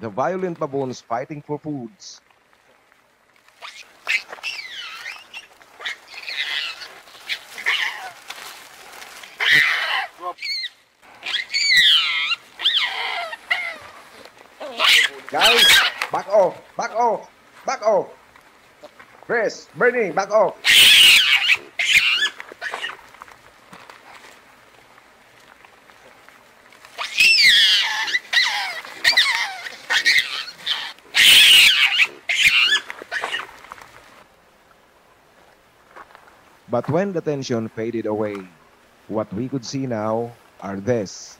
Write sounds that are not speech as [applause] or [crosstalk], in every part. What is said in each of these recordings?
The violent baboons fighting for foods. Guys, back off, back off, back off. Chris, Bernie, back off. But when the tension faded away, what we could see now are this.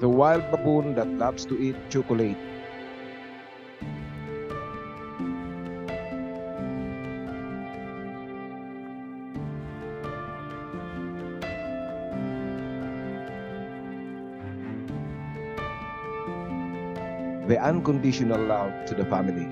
The wild baboon that loves to eat chocolate. Unconditional love to the family.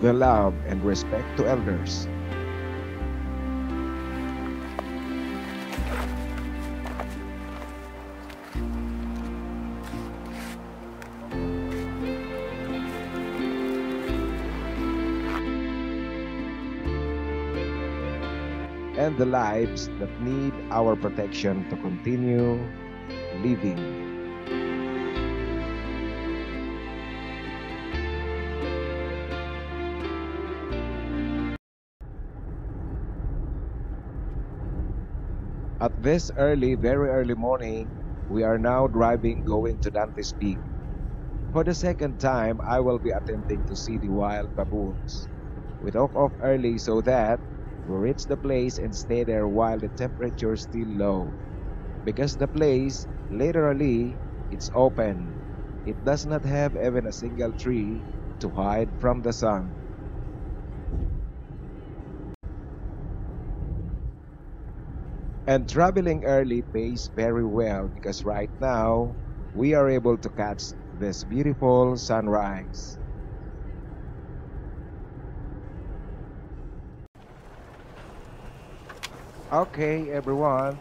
The love and respect to elders. And the lives that need our protection to continue living. At this early, very early morning, we are now driving going to Dante's Peak. For the second time, I will be attempting to see the wild baboons. We took off early so that we reach the place and stay there while the temperature is still low. Because the place, literally, it's open. It does not have even a single tree to hide from the sun. And traveling early pays very well because right now we are able to catch this beautiful sunrise. Okay, everyone,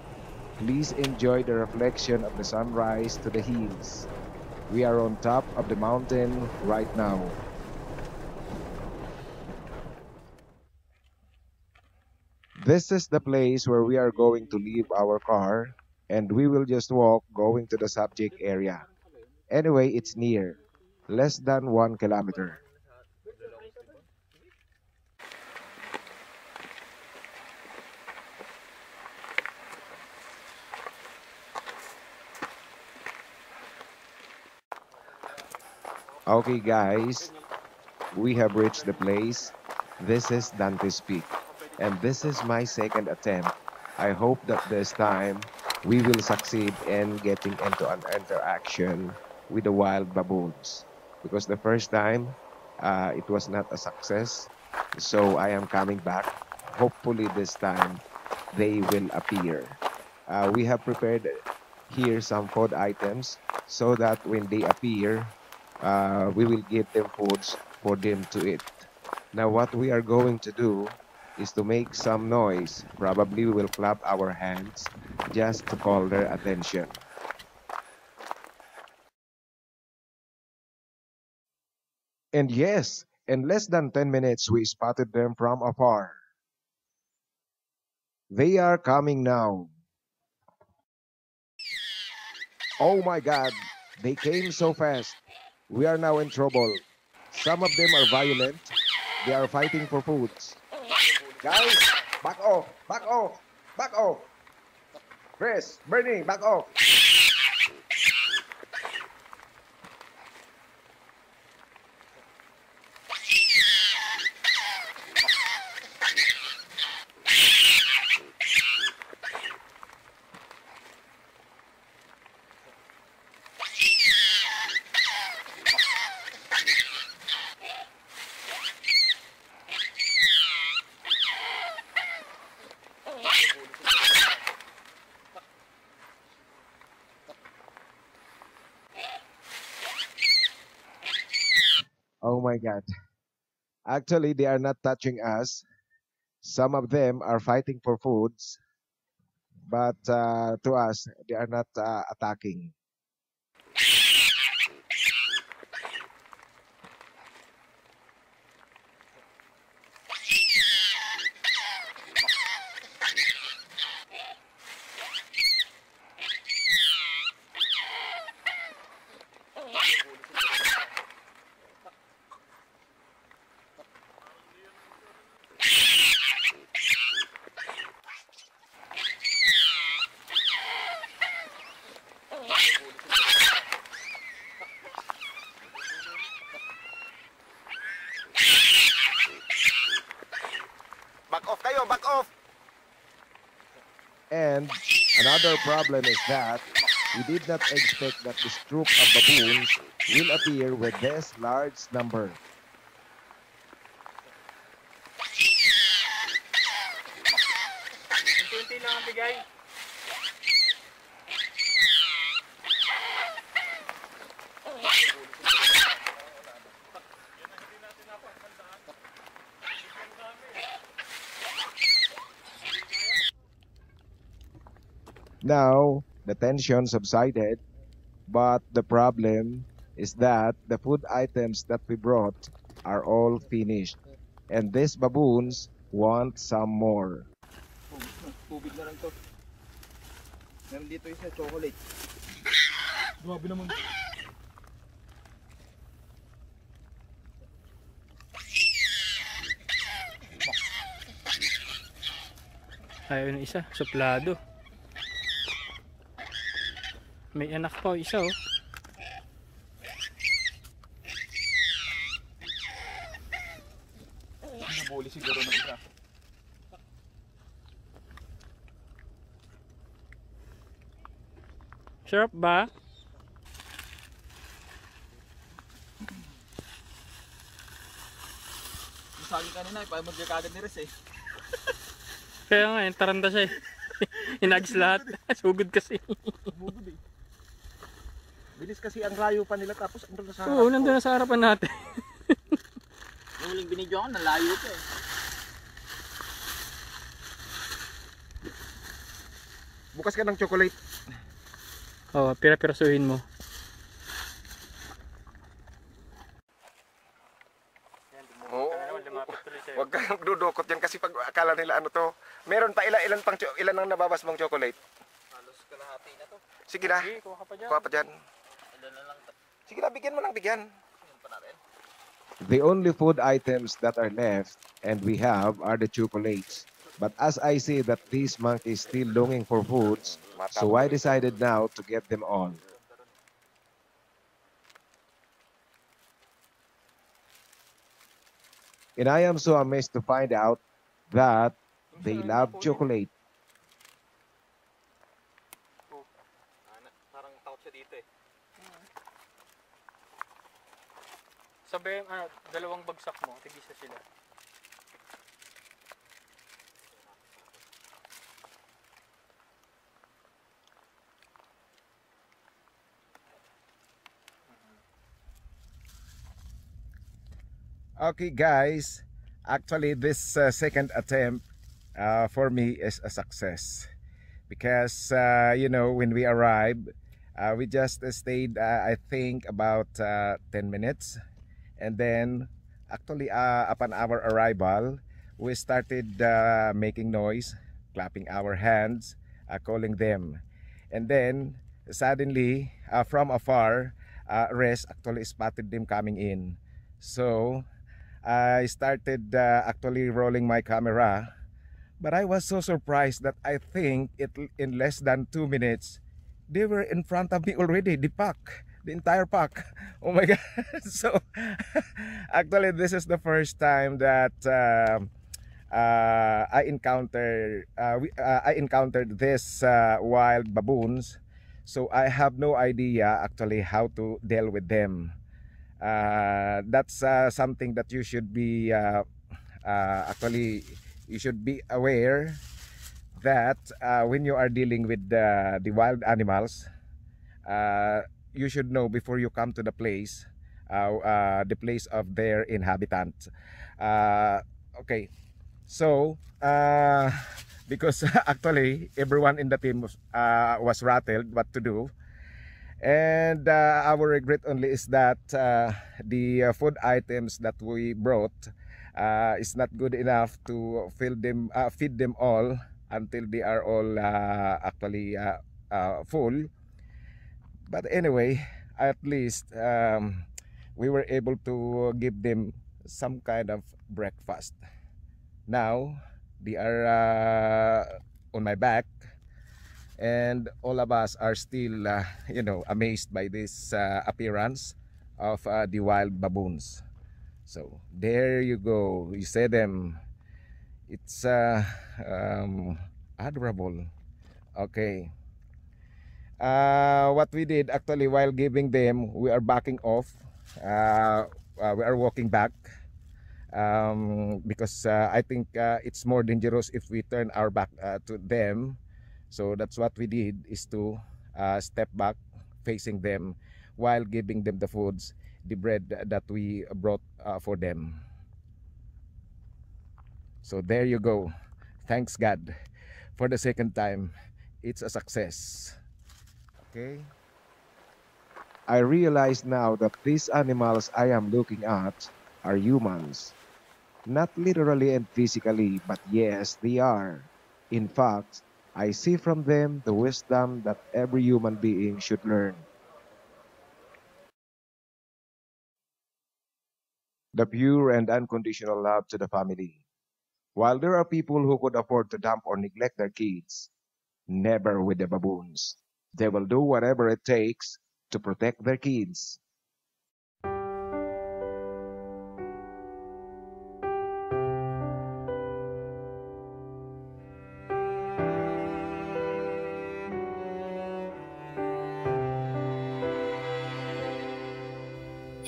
please enjoy the reflection of the sunrise to the hills. We are on top of the mountain right now. This is the place where we are going to leave our car and we will just walk going to the subject area. Anyway, it's near, less than one kilometer. Okay, guys, we have reached the place. This is Dante's Peak, and this is my second attempt. I hope that this time we will succeed in getting into an interaction with the wild baboons because the first time uh, it was not a success. So I am coming back. Hopefully, this time they will appear. Uh, we have prepared here some food items so that when they appear, uh, we will give them foods for them to eat. Now, what we are going to do is to make some noise. Probably we will clap our hands just to call their attention. And yes, in less than 10 minutes, we spotted them from afar. They are coming now. Oh my god, they came so fast. We are now in trouble. Some of them are violent. They are fighting for foods. Guys, back off, back off, back off. Chris, Bernie, back off. My God. Actually, they are not touching us. Some of them are fighting for foods, but uh, to us, they are not uh, attacking. And another problem is that we did not expect that this troop of baboons will appear with this large number. Now, the tension subsided, but the problem is that the food items that we brought are all finished. And these baboons want some more. Tubig na lang to. Meron dito isa, chocolate. Grabe naman. Ayaw na isa, suplado. May anak pa o isa oh. Nabuli siguro ng isa. Sarap ba? Sa akin kanina, eh, parang magkakagad ni Res eh. Kaya nga, eh, taranta siya eh. [laughs] Inagis lahat. [laughs] Sugod kasi. Bugod eh. Bilis kasi ang layo pa nila tapos andun na sa Oo, nandun na sa harapan natin. [laughs] Yung huling binidyo ako, nalayo pa eh. Bukas ka ng chocolate. Oo, oh, pira-pirasuhin mo. Oo. Huwag kang dudukot yan kasi pag akala nila ano to. Meron pa ilan ilan pang ilan ang nababas mong chocolate. Halos kalahati na to. Sige na. Sige, kuha ka pa dyan. Kuha pa dyan. Ilan na lang Sige na, bigyan mo ng bigyan. yun pa natin. The only food items that are left and we have are the chocolates. But as I see that these monkeys still longing for foods, so I decided now to get them all. And I am so amazed to find out that they love chocolate. Sabi, ano, dalawang bagsak mo, tigisa sila. Okay, guys. Actually, this uh, second attempt uh, for me is a success because uh, you know when we arrived, uh, we just stayed, uh, I think, about uh, 10 minutes, and then actually uh, upon our arrival, we started uh, making noise, clapping our hands, uh, calling them, and then suddenly uh, from afar, uh, Res actually spotted them coming in. So I started uh, actually rolling my camera, but I was so surprised that I think it in less than two minutes they were in front of me already. The pack, the entire pack. [laughs] Oh my god! [laughs] so [laughs] actually, this is the first time that. um uh, I encountered uh, we, uh, I encountered this uh, wild baboons, so I have no idea actually how to deal with them uh, that's uh, something that you should be uh, uh, actually you should be aware that uh, when you are dealing with the, the wild animals uh, you should know before you come to the place uh, uh, the place of their inhabitants. Uh, okay, so uh, [laughs] because [laughs] actually everyone in the team was, uh, was rattled what to do. And uh, our regret only is that uh, the uh, food items that we brought uh, is not good enough to fill them, uh, feed them all until they are all uh, actually full. But anyway, at least um, we were able to give them some kind of breakfast. Now they are uh, on my back and all of us are still uh, you know amazed by this uh, appearance of uh, the wild baboons. So there you go. You see them. It's uh, um, adorable. Okay uh, what we did actually while giving them we are backing off. Uh, uh, we are walking back. Um, because uh, I think uh, it's more dangerous if we turn our back uh, to them. So that's what we did is to uh, step back facing them while giving them the foods the bread that we brought uh, for them. So there you go. Thanks god for the second time. It's a success okay I realize now that these animals I am looking at are humans. Not literally and physically, but yes, they are. In fact, I see from them the wisdom that every human being should learn. The pure and unconditional love to the family. While there are people who could afford to dump or neglect their kids, never with the baboons. They will do whatever it takes to protect their kids.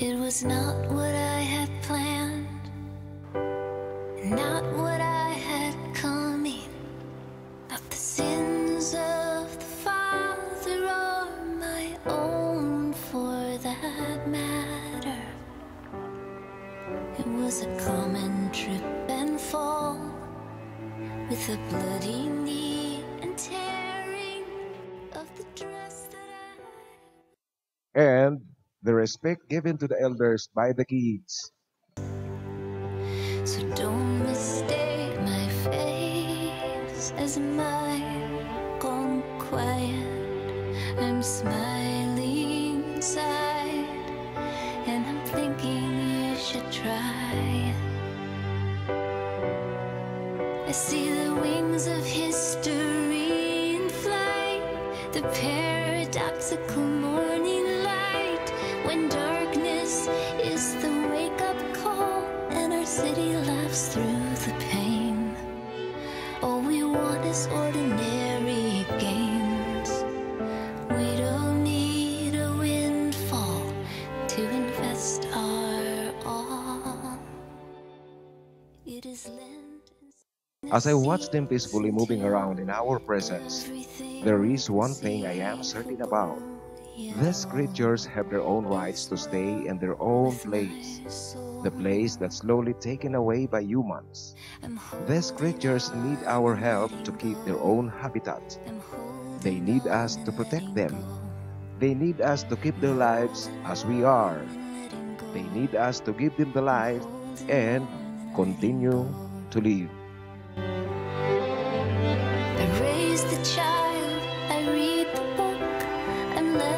It was not and the respect given to the elders by the kids. So don't mistake my face as mine When darkness is the wake up call, and our city laughs through the pain. All we want is ordinary gains. We don't need a windfall to invest our all. It is. As I watch them peacefully moving around in our presence, there is one thing I am certain about. These creatures have their own rights to stay in their own place, the place that's slowly taken away by humans. These creatures need our help to keep their own habitat. They need us to protect them. They need us to keep their lives as we are. They need us to give them the life and continue to live.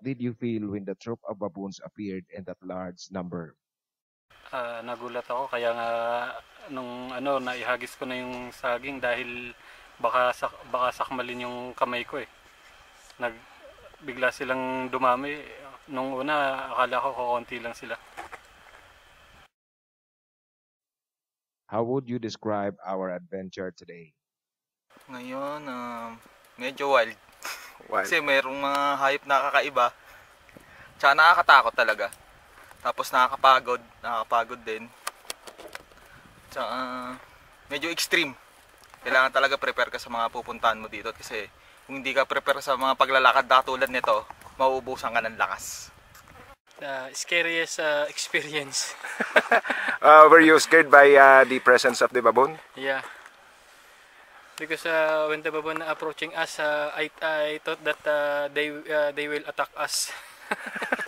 What did you feel when the troop of baboons appeared in that large number? Ah, nagulat ako kaya nga nung ano naihagis ko na yung saging dahil baka sak baka sakmalin yung kamay ko eh. Nag bigla silang dumami. Nung una akala ko kokonti lang sila. How would you describe our adventure today? Ngayon, ah, medyo wild. Kasi mayroong mga hayop na kakaiba. Tsaka nakakatakot talaga. Tapos nakakapagod. Nakakapagod din. Tsaka medyo extreme. Kailangan talaga prepare ka sa mga pupuntahan mo dito. Kasi kung hindi ka prepare sa mga paglalakad na tulad nito, mauubusan ka ng lakas. The scariest uh, [laughs] experience. [laughs] Uh, were you scared by uh, the presence of the baboon? Yeah. Because uh, when the baboon approaching us, uh, I I thought that uh, they uh, they will attack us. [laughs]